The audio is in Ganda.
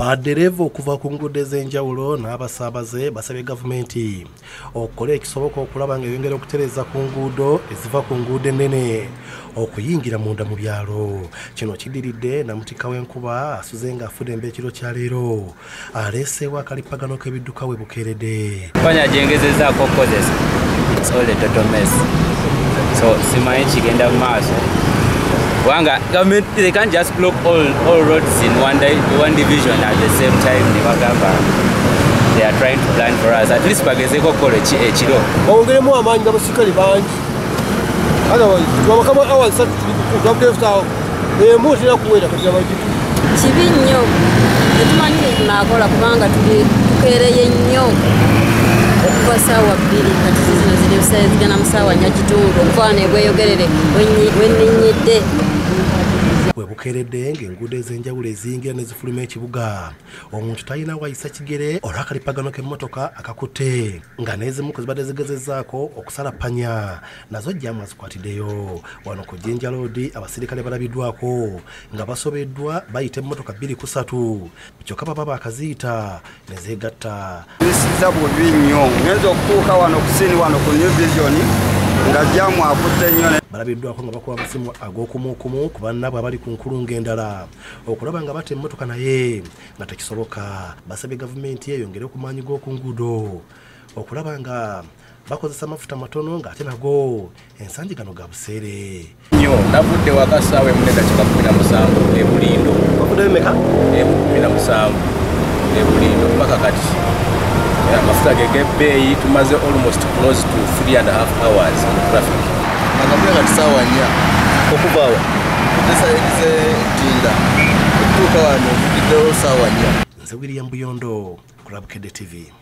baddereeva okuva ku nguudo ez'enjawulo n'abasaabaze basabye gavumenti okukola ekisoboka okulaba nga eyongera okutereeza ku nguudo eziva ku nguudo ennene okuyingira munda mu byalo. Kino kiddiridde namutika w'enkuba asuze ng'afudde emba ekiro kya leero. Aleeseewo akalippagano k'ebidduka we bukeeredde fanya gyengezezaako okukozesa sole totomes so simanyi kigenda mu maaso kubanga government they can't just block all, all roads in one, di one division at the same time ne bagamba they are trying to plan for us. At least bagezeeko okukola eki- ekiro bawongeremu amaanyi g'abasirikale bangi. Twabakama awa satu twabudefuta emu tera kuwera katirabagi kibi nnyo tetumanyi tunaakola kubanga tuli tukereye nnyo okuva saawa bbiri kati zino ziri zigana mu saawa nnya kitundu omufaana ebweyogerere wennenyedde bwe bukeeredde ng'enguudo ez'enjawulo eziyingira ne zifuluma ekibuga omuntu talina wayisa kigere olw'akalippagano k'emmotoka akakutte nga n'ezimu kwe zibadde zigezezzaako okusala panya. Nazo jjaamu azikwatiddeyo wano ku jinja loodi abasirikale balabiddwako nga basobeddwa bayita emmotoka 23 kyokka baba baakaziyita ne zeegatta. Bisiza bubi nnyo. Ngenza okutuuka wano kusini wano ku new vision nga jamu akutte nnyo balabiddwako nga bakuba amasimu ag'okumuukumu ku bannaabwe abali ku nkulunga endala. Okulaba nga bata emmotoka naye nga tekisoboka basabye gavumenti eyongere ku maanyi g'oku nguudo okulaba nga bakozesa amafuta matono ng'ate nago ensangi gano ga buseere. Nnyo navudde waka saawa emu nedakika kumi na musanvu ebulindo bakudemeka emu kumi na musanvu ebulindo paka kati amafuta ge gebbeeyi tumaze almost close to 3 and a half hours in traffic. Akabula kati saawa nnya okuvaawa tutesayidize ntinda okutuuka wano ovugiddewo saawa nnya nze william buyondo ku labukedde tv